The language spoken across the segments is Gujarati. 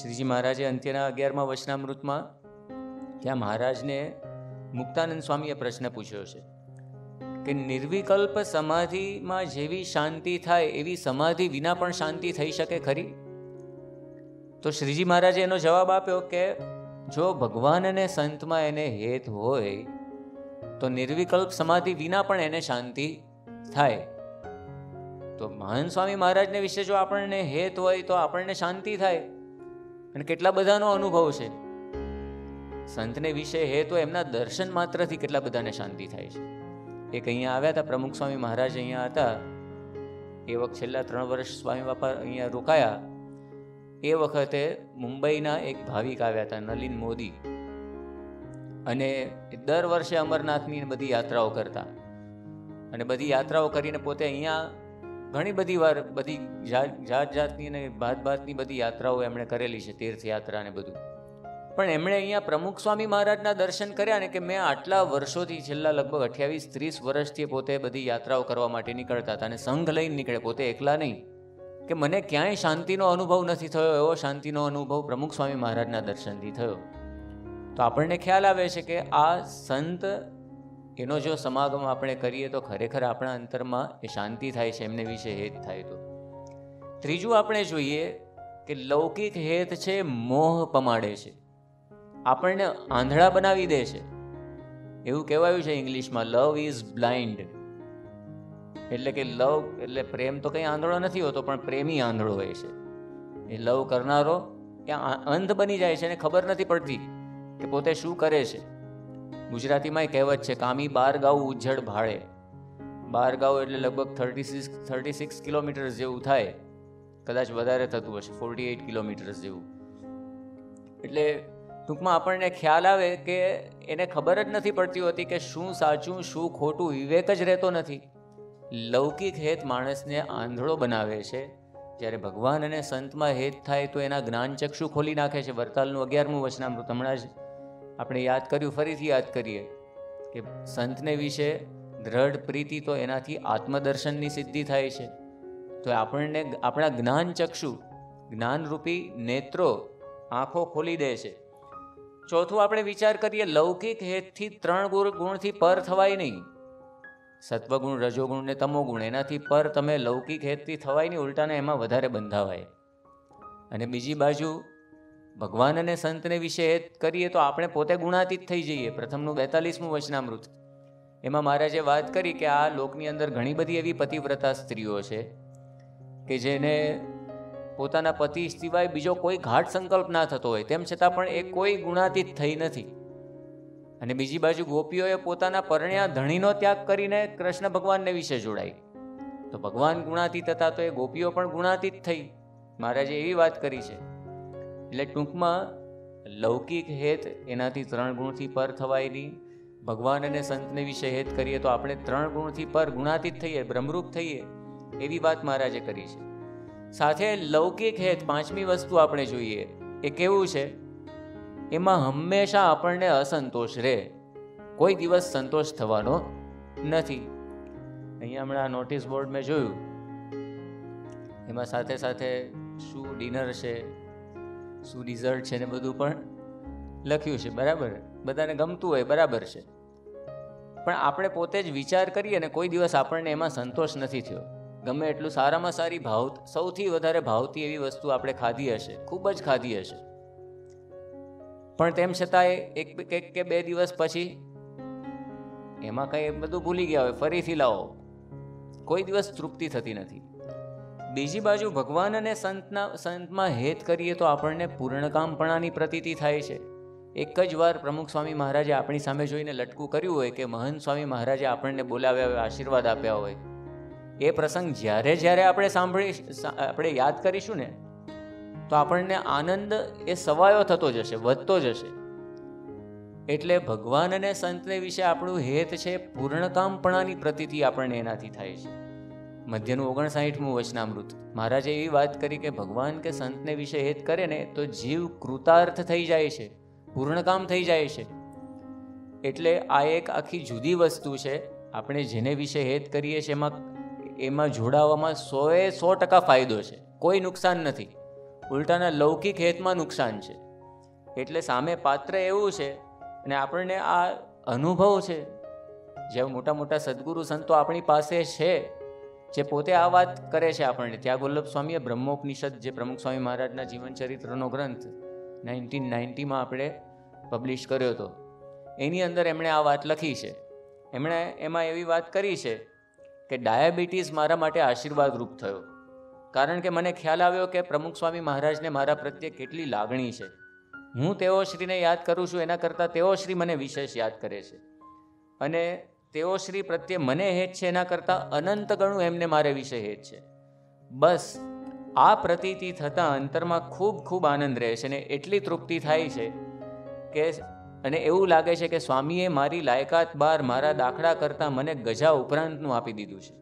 શ્રીજી મહારાજે અંત્યના અગિયારમાં વચનામૃતમાં ત્યાં મહારાજને મુક્તાનંદ સ્વામીએ પ્રશ્ન પૂછ્યો છે કે નિર્વિકલ્પ સમાધિમાં જેવી શાંતિ થાય, એવી સમાધિ વિના પણ શાંતિ થઈ શકે ખરી? તો શ્રીજી મહારાજે એનો જવાબ આપ્યો કે જો ભગવાન અને સંતમાં એને હેત હોય, તો નિર્વિકલ્પ સમાધિ વિના પણ એને શાંતિ થાય. તો મહાન સ્વામી મહારાજને વિશે જો આપણને હેત હોય, તો આપણને શાંતિ થાય. અને કેટલા બધાનો અનુભવ છે. સંતને વિશે હે તો એમના દર્શન માત્રથી કેટલા બધાને શાંતિ થાય છે. એક અહીંયા આવ્યા હતા, પ્રમુખ સ્વામી મહારાજ અહીંયા હતા. એ વખત છેલ્લા ત્રણ વર્ષ સ્વામી બાપા અહીંયા રોકાયા. એ વખતે મુંબઈના એક ભાવિક આવ્યા હતા, નલિન મોદી. અને દર વર્ષે અમરનાથની બધી યાત્રાઓ કરતા. અને બધી યાત્રાઓ કરીને પોતે અહીંયા ઘણી બધી વાર, બધી જાત જાતની અને ભાત ભાતની બધી યાત્રાઓ એમણે કરેલી છે, તીર્થયાત્રા ને બધું. પણ એમણે અહીંયા પ્રમુખ સ્વામી મહારાજના દર્શન કર્યા ને કે મેં આટલા વર્ષોથી છેલ્લા લગભગ અઠ્યાવીસ, ત્રીસ વર્ષથી પોતે બધી યાત્રાઓ કરવા માટે નીકળતા હતા અને સંઘ લઈને નીકળે, પોતે એકલા નહીં. કે મને ક્યાંય શાંતિનો અનુભવ નથી થયો, એવો શાંતિનો અનુભવ પ્રમુખ સ્વામી મહારાજના દર્શનથી થયો. તો આપણને ખ્યાલ આવે છે કે આ સંત એનો જો સમાગમ આપણે કરીએ તો ખરેખર આપણા અંતરમાં એ શાંતિ થાય છે, એમને વિશે હેત થાય તો. ત્રીજું આપણે જોઈએ કે લૌકિક હેત છે, મોહ પમાડે છે. આપણને આંધળા બનાવી દે છે. એવું કહેવાયું છે ઇંગ્લિશમાં લવ ઇઝ બ્લાઇન્ડ એટલે કે લવ, એટલે પ્રેમ તો કંઈ આંધળો નથી હોતો, પણ પ્રેમી આંધળો હોય છે. એ લવ કરનારો એ અંધ બની જાય છે અને ખબર નથી પડતી કે પોતે શું કરે છે. ગુજરાતીમાં કહેવત છે, કામી બાર ગાઉ ઉજ્જડ ભાડે બાર ગાઉ એટલે લગભગ thirty six thirty six kilometres જેવું થાય. કદાચ વધારે થતું હશે ફોર્ટી એઇટ કિલોમીટર્સ જેવું. એટલે ટૂંકમાં આપણને ખ્યાલ આવે કે એને ખબર જ નથી પડતી હોતી કે શું સાચું, શું ખોટું, વિવેક જ રહેતો નથી. લૌકિક હેત માણસને આંધળો બનાવે છે. જ્યારે ભગવાન અને સંતમાં હેત થાય તો એના જ્ઞાનચક્ષુ ખોલી નાખે છે. વરતાલનું અગિયારમું વચનામૃત હમણાં જ આપણે યાદ કર્યું, ફરીથી યાદ કરીએ કે સંતને વિશે દ્રઢ પ્રીતિ તો એનાથી આત્મદર્શનની સિદ્ધિ થાય છે. તો આપણને આપણા જ્ઞાન ચક્ષુ જ્ઞાનરૂપી નેત્રો આંખો ખોલી દે છે. ચોથું આપણે વિચાર કરીએ, લૌકિક હેતથી ત્રણ ગુણથી પર થવાય નહીં. સત્વગુણ, રજોગુણ ને તમોગુણ, એનાથી પર તમે લૌકિક હેતથી થવાય નહીં, ઉલટાને એમાં વધારે બંધાવાય. અને બીજી બાજુ ભગવાન અને સંતને વિશે કરીએ તો આપણે પોતે ગુણાતીત થઈ જઈએ. પ્રથમનું બેતાલીસમું વચનામૃત. એમાં મહારાજે વાત કરી કે આ લોકની અંદર ઘણી બધી એવી પતિવ્રતા સ્ત્રીઓ છે કે જેને પોતાના પતિ સિવાય બીજો કોઈ ઘાટ સંકલ્પ ના થતો હોય. તેમ છતાં પણ એ કોઈ ગુણાતીત થઈ નથી. અને બીજી બાજુ ગોપીઓએ પોતાના પરણ્યા ધણીનો ત્યાગ કરીને કૃષ્ણ ભગવાનને વિશે જોડાઈ. તો ભગવાન ગુણાતીત હતા તો એ ગોપીઓ પણ ગુણાતીત થઈ. મહારાજે એવી વાત કરી છે. એટલે ટૂંકમાં લૌકિક હેત એનાથી ત્રણ ગુણથી પર થવાય નહીં ભગવાન અને સંતને વિશે હેત કરીએ તો આપણે ત્રણ ગુણથી પર ગુણાતીત થઈએ, બ્રહ્મરૂપ થઈએ, એવી વાત મહારાજે કરી છે. સાથે લૌકિક હેત પાંચમી વસ્તુ આપણે જોઈએ, એ કેવું છે? એમાં હંમેશા આપણને અસંતોષ રહે. કોઈ દિવસ સંતોષ થવાનો નથી. અહીંયા હમણાં નોટિસ બોર્ડ મેં જોયું. એમાં સાથે સાથે શું ડિનર છે શું રિઝલ્ટ છે ને બધું પણ લખ્યું છે, બરાબર? બધાને ગમતું હોય, બરાબર છે. પણ આપણે પોતે જ વિચાર કરીએ ને કોઈ દિવસ આપણને એમાં સંતોષ નથી થયો. ગમે એટલું સારામાં સારી ભાવ, સૌથી વધારે ભાવતી એવી વસ્તુ આપણે ખાધી હશે, ખૂબ જ ખાધી હશે. પણ તેમ એક એક કે બે દિવસ પછી એમાં કંઈ બધું ભૂલી ગયા હોય, ફરીથી લાવો. કોઈ દિવસ તૃપ્તિ થતી નથી. બીજી બાજુ ભગવાન અને સંતના સંતમાં હેત કરીએ તો આપણને પૂર્ણકામપણાની પ્રતીતિ થાય છે. એક જ વાર પ્રમુખ સ્વામી મહારાજે આપણી સામે જોઈને લટકું કર્યું હોય કે મહંત સ્વામી મહારાજે આપણને બોલાવ્યા હોય, આશીર્વાદ આપ્યા હોય. એ પ્રસંગ જ્યારે જ્યારે આપણે સાંભળી આપણે યાદ કરીશું ને, તો આપણને આનંદ એ સવાયો થતો જશે, વધતો જશે. એટલે ભગવાન અને સંતને વિશે આપણું હેત છે પૂર્ણકામપણાની પ્રતીતિ આપણને એનાથી થાય છે. મધ્યનું ઓગણસાઠમું વચનામૃત. મહારાજે એવી વાત કરી કે ભગવાન કે સંતને વિશે હેત કરે ને, તો જીવ કૃતાર્થ થઈ જાય છે, પૂર્ણકામ થઈ જાય છે. એટલે આ એક આખી જુદી વસ્તુ છે, આપણે જેને વિશે હેત કરીએ છીએ એમાં એમાં જોડાવામાં સોએ સો ટકા ફાયદો છે, કોઈ નુકસાન નથી. ઉલટાના લૌકિક હેતમાં નુકસાન છે. એટલે સામે પાત્ર એવું છે, અને આપણને આ અનુભવ છે. જે મોટા મોટા સદગુરુ સંતો આપણી પાસે છે જે પોતે આ વાત કરે છે આપણને ત્યાં વલ્લભ સ્વામીએ બ્રહ્મોપનિષદ, જે પ્રમુખ સ્વામી મહારાજના જીવન ચરિત્રનો ગ્રંથ નાઇન્ટીન નાઇન્ટીમાં આપણે પબ્લિશ કર્યો હતો. એની અંદર એમણે આ વાત લખી છે. એમણે એમાં એવી વાત કરી છે કે ડાયાબિટીસ મારા માટે આશીર્વાદરૂપ થયો. કારણ કે મને ખ્યાલ આવ્યો કે પ્રમુખ સ્વામી મહારાજને મારા પ્રત્યે કેટલી લાગણી છે. હું તેઓ શ્રીને યાદ કરું છું, એના કરતાં તેઓ શ્રી મને વિશેષ યાદ કરે છે. અને તેઓ શ્રી પ્રત્યે મને હેત છે, એના કરતાં અનંત ગણું એમને મારે વિશે હેત છે. બસ, આ પ્રતીતિ થતાં અંતરમાં ખૂબ ખૂબ આનંદ રહે છે અને એટલી તૃપ્તિ થાય છે કે અને એવું લાગે છે કે સ્વામીએ મારી લાયકાત બાર મારા દાખલા કરતાં મને ગજા ઉપરાંતનું આપી દીધું છે.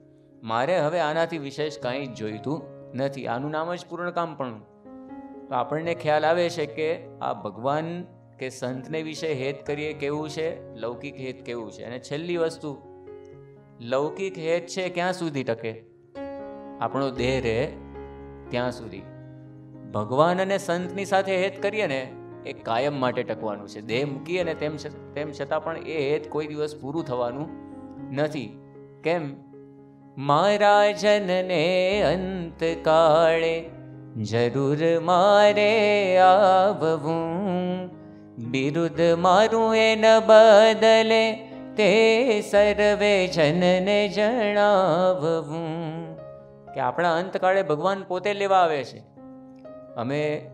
મારે હવે આનાથી વિશેષ કાંઈ જ જોઈતું નથી. આનું નામ જ પૂર્ણ કામ પણ આપણને ખ્યાલ આવે છે કે આ ભગવાન કે સંતને વિશે હેત કરીએ કેવું છે? લૌકિક હેત કેવું છે? અને છેલ્લી વસ્તુ, લૌકિક હેત છે ક્યાં સુધી ટકે? આપણો દેહ રહે ત્યાં સુધી. ભગવાન અને સંતની સાથે હેત કરીએ ને, એ કાયમ માટે ટકવાનું છે. દેહ મૂકીએ ને તેમ તેમ છતાં પણ એ હેત કોઈ દિવસ પૂરું થવાનું નથી. કેમ? મારા જનને અંતકાળે જરૂર મારે આવવું. બિરુદ મારું એ ન બદલે તે સર્વે જનને જણાવવું. કે આપણા અંતકાળે ભગવાન પોતે લેવા આવે છે. અમે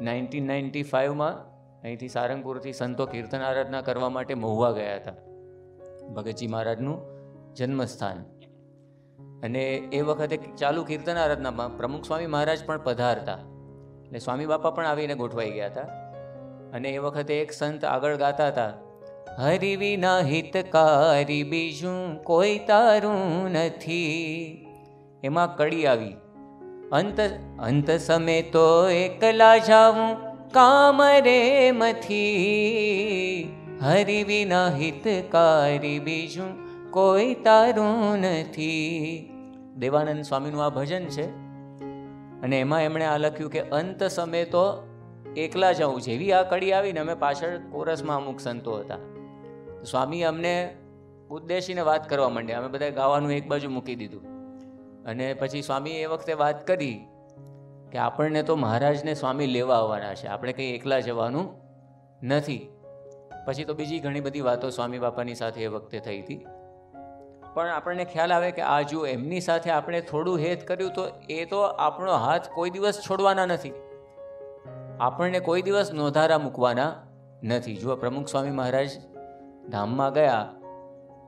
નાઇન્ટીન નાઇન્ટી ફાઇવમાં અહીંથી સારંગપુરથી સંતો કીર્તન આરાધના કરવા માટે મહુવા ગયા હતા. ભગતજી મહારાજનું જન્મસ્થાન. અને એ વખતે ચાલુ કીર્તન આરાધનામાં પ્રમુખ સ્વામી મહારાજ પણ પધારતા. એટલે સ્વામી બાપા પણ આવીને ગોઠવાઈ ગયા હતા. અને એ વખતે એક સંત આગળ ગાતા હતા, હરિ વિના હિતકારી બીજું કોઈ તારું નથી. એમાં કડી આવી, અંત અંત સમે તો એકલા જાવું કામ રે મથી. હરિ વિના હિતકારી બીજું કોઈ તારું નથી. દેવાનંદ સ્વામીનું આ ભજન છે. અને એમાં એમણે આ લખ્યું કે, અંત સમે તો એકલા જવું જેવી આ કડી આવીને અમે પાછળ કોરસમાં અમુક સંતો હતા. સ્વામી અમને ઉદ્દેશીને વાત કરવા માંડ્યા. અમે બધા ગાવાનું એક બાજુ મૂકી દીધું. અને પછી સ્વામી એ વખતે વાત કરી કે આપણને તો મહારાજને સ્વામી લેવા આવવાના છે. આપણે કંઈ એકલા જવાનું નથી. પછી તો બીજી ઘણી બધી વાતો સ્વામી બાપાની સાથે એ વખતે થઈ હતી. પણ આપણને ખ્યાલ આવે કે આ જો એમની સાથે આપણે થોડું હેત કર્યું તો એ તો આપણો હાથ કોઈ દિવસ છોડવાના નથી. આપણને કોઈ દિવસ નોંધારા મૂકવાના નથી. જુઓ, પ્રમુખ સ્વામી મહારાજ ધામમાં ગયા.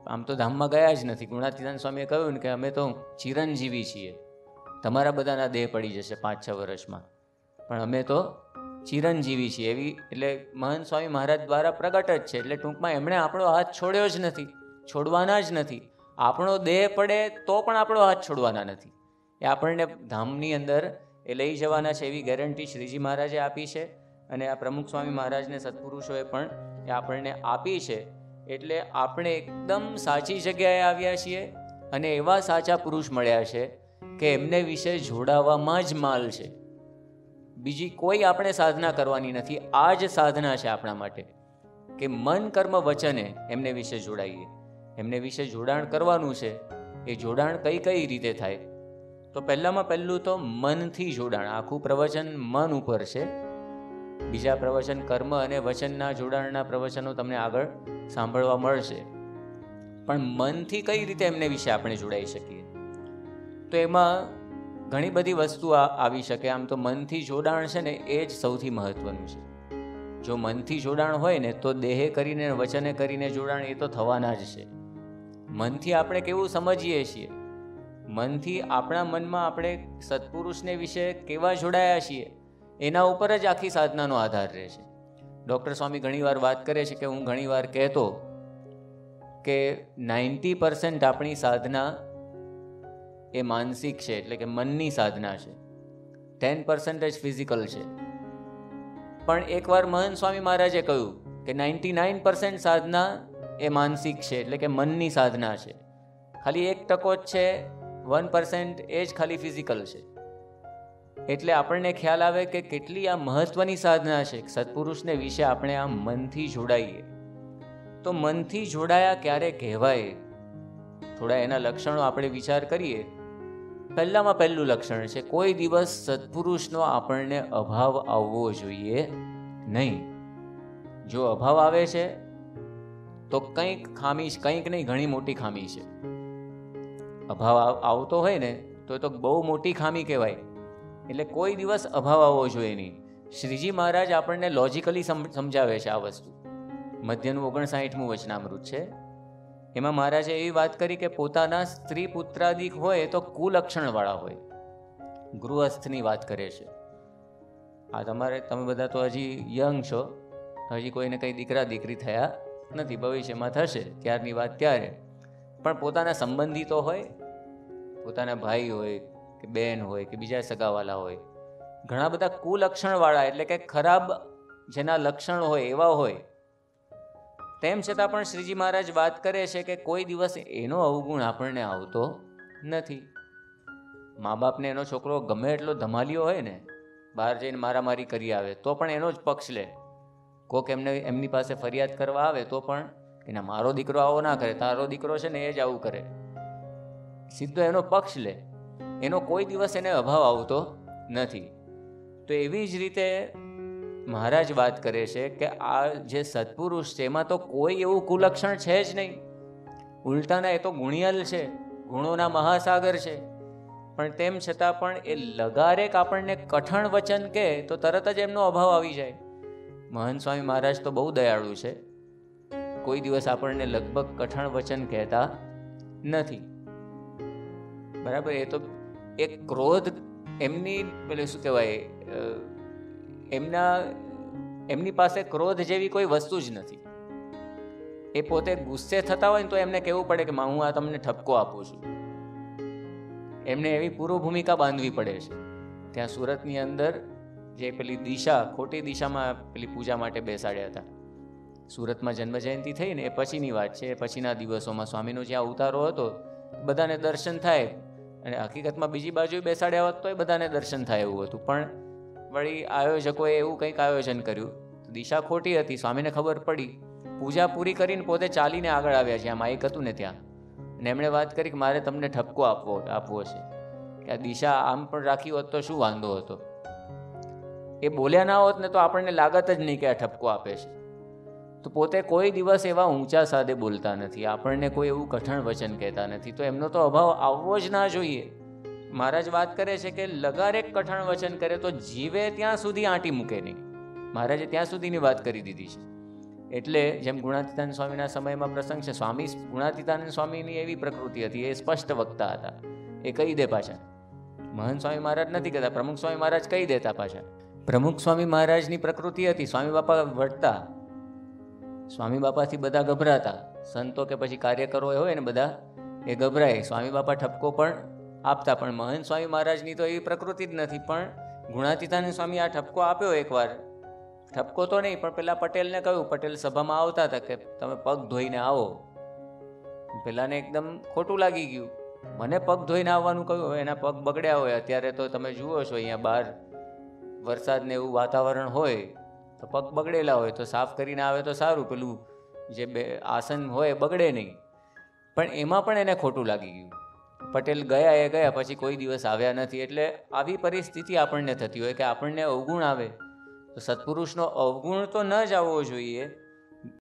આમ તો ધામમાં ગયા જ નથી. ગુણાતીતાન સ્વામીએ કહ્યું કે અમે તો ચિરંજીવી છીએ. તમારા બધાના દેહ પડી જશે પાંચ છ વર્ષમાં. પણ અમે તો ચિરંજીવી છીએ. એવી એટલે મહંત સ્વામી મહારાજ દ્વારા પ્રગટ જ છે. એટલે ટૂંકમાં એમણે આપણો હાથ છોડ્યો જ નથી. છોડવાના જ નથી. આપણો દેહ પડે તો પણ આપણો હાથ છોડવાના નથી. એ આપણને ધામની અંદર એ લઈ જવાના છે એવી ગેરંટી શ્રીજી મહારાજે આપી છે અને આ પ્રમુખ સ્વામી મહારાજને સત્પુરુષોએ પણ એ આપણને આપી છે. એટલે આપણે એકદમ સાચી જગ્યાએ આવ્યા છીએ અને એવા સાચા પુરુષ મળ્યા છે કે એમને વિશે જોડાવામાં જ માલ છે. બીજી કોઈ આપણે સાધના કરવાની નથી. આ જ સાધના છે આપણા માટે કે મન, કર્મ, વચને એમને વિશે જોડાઈએ. એમને વિશે જોડાણ કરવાનું છે. એ જોડાણ કઈ કઈ રીતે થાય? તો પહેલામાં પહેલું તો મનથી જોડાણ. આખું પ્રવચન મન ઉપર છે. બીજા પ્રવચન કર્મ અને વચનના જોડાણના પ્રવચનો તમને આગળ સાંભળવા મળશે. પણ મનથી કઈ રીતે એમને વિશે આપણે જોડાઈ શકીએ? તો એમાં ઘણી બધી વસ્તુ આવી શકે. આમ તો મનથી જોડાણ છે ને, એ જ સૌથી મહત્વનું છે. જો મનથી જોડાણ હોય ને, તો દેહે કરીને વચને કરીને જોડાણ એ તો થવાના જ છે. મનથી આપણે કેવું સમજીએ છીએ? મનથી આપણા મનમાં આપણે સત્પુરુષને વિશે કેવા જોડાયા છીએ, એના ઉપર જ આખી સાધનાનો આધાર રહે છે. ડૉક્ટર સ્વામી ઘણીવાર વાત કરે છે કે હું ઘણીવાર કહેતો કે નાઇન્ટી પર્સન્ટ આપણી સાધના એ માનસિક છે, એટલે કે મનની સાધના છે. ટેન પર્સન્ટેજ ફિઝિકલ છે. પણ એકવાર મહન સ્વામી મહારાજે કહ્યું કે નાઇન્ટી નાઇન પર્સન્ટ સાધના એ માનસિક છે, એટલે કે મનની સાધના છે. ખાલી એક ટકો જ છે વન પર્સન્ટ એ જ ખાલી ફિઝિકલ છે. એટલે આપણને ખ્યાલ આવે કે કેટલી આ મહત્વની સાધના છે સત્પુરુષને વિશે આપણે આ મનથી જોડાઈએ. તો મનથી જોડાયા ક્યારે કહેવાય? થોડા એના લક્ષણો આપણે વિચાર કરીએ. પહેલામાં પહેલું લક્ષણ છે, કોઈ દિવસ સત્પુરુષનો આપણને અભાવ આવવો જોઈએ નહીં. જો અભાવ આવે છે, તો કંઈક ખામી કંઈક નહીં, ઘણી મોટી ખામી છે. અભાવ આવતો હોય ને, તો એ તો બહુ મોટી ખામી કહેવાય. એટલે કોઈ દિવસ અભાવ આવવો જોઈએ નહીં. શ્રીજી મહારાજ આપણને લોજિકલી સમજાવે છે આ વસ્તુ. મધ્યનું ઓગણસાઠમું વચનામૃત છે. એમાં મહારાજે એવી વાત કરી કે પોતાના સ્ત્રી પુત્રાદિક હોય તો કુલક્ષણવાળા હોય. ગૃહસ્થની વાત કરે છે. આ તમારે, તમે બધા તો હજી યંગ છો. હજી કોઈને કંઈ દીકરા દીકરી થયા નથી. ભવિષ્યમાં થશે. ત્યારની વાત ત્યારે. પણ પોતાના સંબંધિતો હોય, પોતાના ભાઈ હોય કે બેન હોય કે બીજા સગાવાલા હોય, ઘણા બધા કુલક્ષણવાળા એટલે કે ખરાબ જેના લક્ષણ હોય એવા હોય, તેમ છતાં પણ શ્રીજી મહારાજ વાત કરે છે કે કોઈ દિવસ એનો અવગુણ આપણને આવતો નથી. મા બાપને એનો છોકરો ગમે એટલો ધમાલ્યો હોય ને, બહાર જઈને મારામારી કરી આવે, તો પણ એનો જ પક્ષ લે. કોક એમને એમની પાસે ફરિયાદ કરવા આવે તો પણ એના મારો દીકરો આવો ના કરે, તારો દીકરો છે ને એ જ આવું કરે. સીધો એનો પક્ષ લે. એનો કોઈ દિવસ એને અભાવ આવતો નથી. તો એવી જ રીતે મહારાજ વાત કરે છે કે આ જે સત્પુરુષ છે, એમાં તો કોઈ એવું કુલક્ષણ છે જ નહીં. ઉલટાના એ તો ગુણિયલ છે, ગુણોના મહાસાગર છે. પણ તેમ છતાં પણ એ લગારેક આપણને કઠણ વચન કહે તો તરત જ એમનો અભાવ આવી જાય. મહંત સ્વામી મહારાજ તો બહુ દયાળુ છે. કોઈ દિવસ આપણને લગભગ કઠણ વચન કહેતા નથી. બરાબર? એ તો એક ક્રોધ એમની, પેલું શું કહેવાય એમના, એમની પાસે ક્રોધ જેવી કોઈ વસ્તુ જ નથી. એ પોતે ગુસ્સે થતા હોય ને તો એમને કહેવું પડે કે હું આ તમને ઠપકો આપું છું. એમને એવી પૂર્વ ભૂમિકા બાંધવી પડે છે. ત્યાં સુરતની અંદર જે પેલી દિશા, ખોટી દિશામાં પેલી પૂજા માટે બેસાડ્યા હતા. સુરતમાં જન્મજયંતિ થઈ ને એ પછીની વાત છે. પછીના દિવસોમાં સ્વામીનો જ્યાં ઉતારો હતો, બધાને દર્શન થાય. અને હકીકતમાં બીજી બાજુ બેસાડ્યા હોત તો એ બધાને દર્શન થાય એવું હતું. પણ વળી આયોજકોએ એવું કંઈક આયોજન કર્યું. દિશા ખોટી હતી, સ્વામીને ખબર પડી. પૂજા પૂરી કરીને પોતે ચાલીને આગળ આવ્યા જ્યાં માઇક હતું ને ત્યાં. અને એમણે વાત કરી કે મારે તમને ઠપકો આપવો આપવો છે. કે આ દિશા આમ પણ રાખી હોત તો શું વાંધો હતો? એ બોલ્યા ના હોત ને તો આપણને લાગત જ નહીં કે આ ઠપકો આપે છે. તો પોતે કોઈ દિવસ એવા ઊંચા સાદે બોલતા નથી. આપણને કોઈ એવું કઠણ વચન કહેતા નથી. તો એમનો તો અભાવ આવવો જ ના જોઈએ. મહારાજ વાત કરે છે કે લગારેક કઠણ વચન કરે તો જીવે ત્યાં સુધી આંટી મૂકે નહીં. મહારાજે ત્યાં સુધીની વાત કરી દીધી છે. એટલે જેમ ગુણાતીતાનંદ સ્વામીના સમયમાં પ્રસંગ છે, સ્વામી ગુણાતીતાનંદ સ્વામીની એવી પ્રકૃતિ હતી, એ સ્પષ્ટ વક્તા હતા. એ કહી દે પાછા. મહંત સ્વામી મહારાજ નથી કહેતા, પ્રમુખ સ્વામી મહારાજ કહી દેતા પાછા. પ્રમુખ સ્વામી મહારાજની પ્રકૃતિ હતી, સ્વામી બાપા વળતા. સ્વામી બાપાથી બધા ગભરાતા. સંતો કે પછી કાર્યકરો હોય ને બધા, એ ગભરાય. સ્વામી બાપા ઠપકો પણ આપતા, પણ મહંત સ્વામી મહારાજની તો એવી પ્રકૃતિ જ નથી. પણ ગુણાતીતાને સ્વામી આ ઠપકો આપ્યો એકવાર. ઠપકો તો નહીં, પણ પેલા પટેલને કહ્યું, પટેલ સભામાં આવતા હતા કે તમે પગ ધોઈને આવો. પેલાને એકદમ ખોટું લાગી ગયું. મને પગ ધોઈને આવવાનું કહ્યું? એના પગ બગડ્યા હોય. અત્યારે તો તમે જુઓ છો, અહીંયા બહાર વરસાદ ને એવું વાતાવરણ હોય. તો પગ બગડેલા હોય તો સાફ કરીને આવે તો સારું. પેલું જે બે આસન હોય બગડે નહીં. પણ એમાં પણ એને ખોટું લાગી ગયું. પટેલ ગયા એ ગયા, પછી કોઈ દિવસ આવ્યા નથી. એટલે આવી પરિસ્થિતિ આપણને થતી હોય કે આપણને અવગુણ આવે. તો સત્પુરુષનો અવગુણ તો ન જ આવવો જોઈએ.